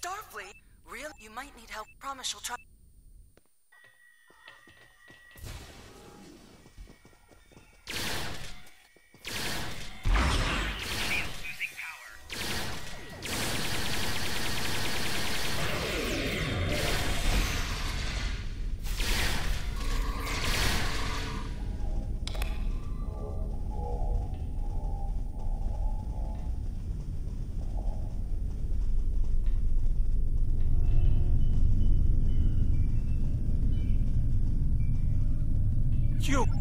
Starfleet? Real? You might need help. Promise you'll try. You!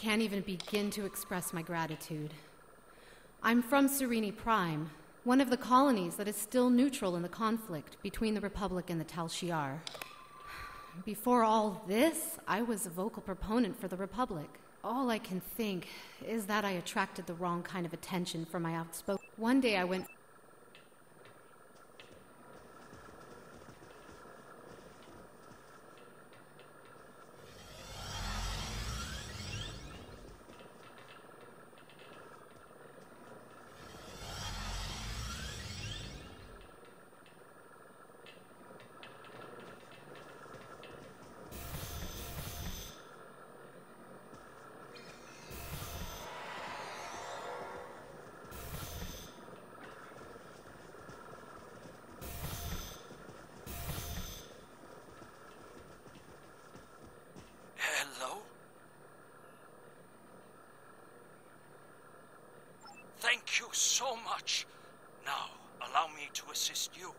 Can't even begin to express my gratitude. I'm from Sereni Prime, one of the colonies that is still neutral in the conflict between the Republic and the Tal Shiar. Before all this, I was a vocal proponent for the Republic. All I can think is that I attracted the wrong kind of attention from my outspoken. One day I went you so much. Now, allow me to assist you.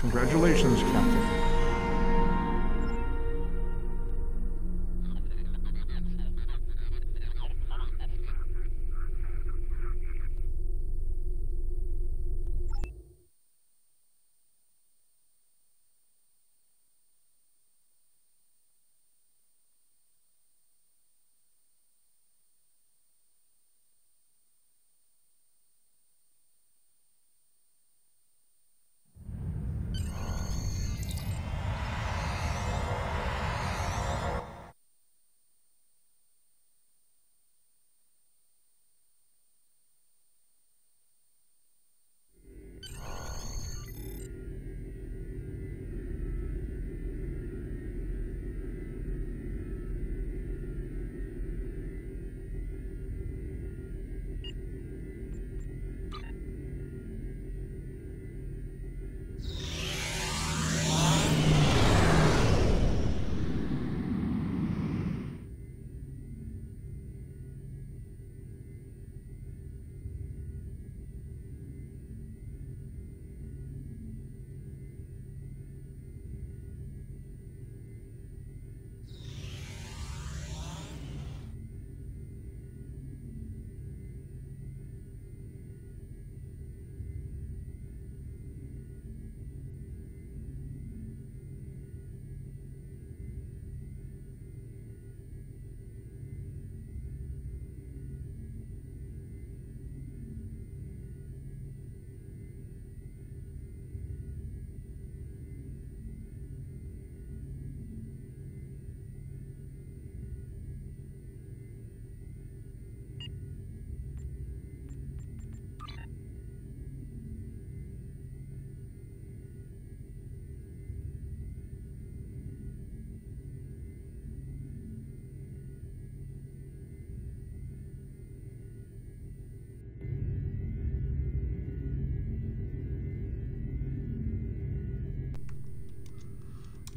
Congratulations, Captain.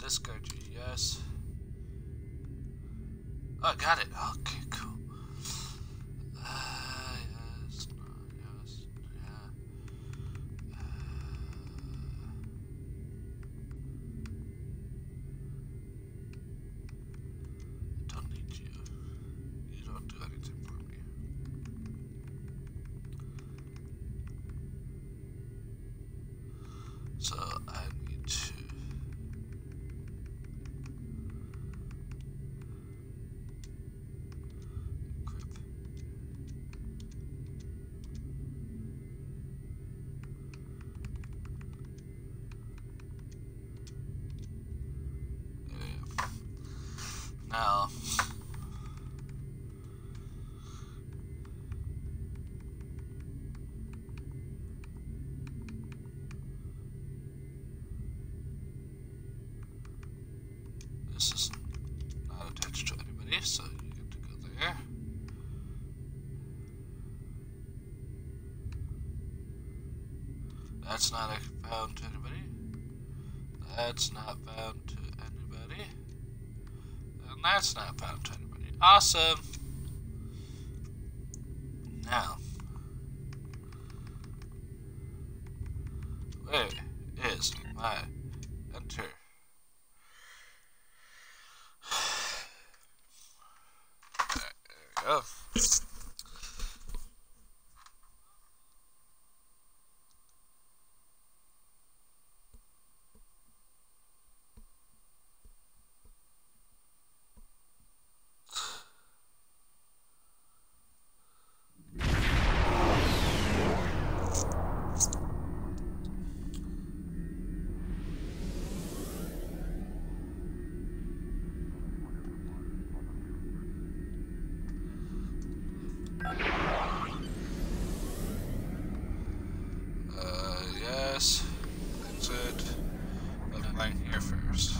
Yes, Gertie, yes. Oh, I got it. Okay, cool. Uh, yes, no, yes, yeah. Uh, I don't need you. You don't do anything for me. So I need to. Equip. Yeah. Now. This is not attached to anybody, so you get to go there. That's not bound to anybody. That's not bound to anybody. And that's not bound to anybody. Awesome. Now. Where is my enter? There we go. Uh, yes. Exit. But I'm going here first.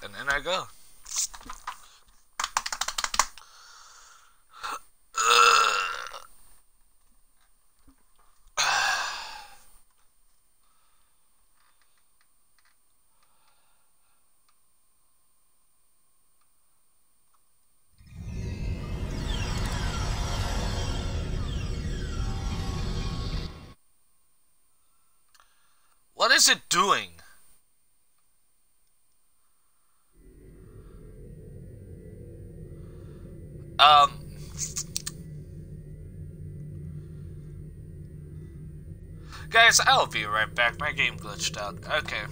And in I go. What is it doing? Guys, I'll be right back. My game glitched out. Okay.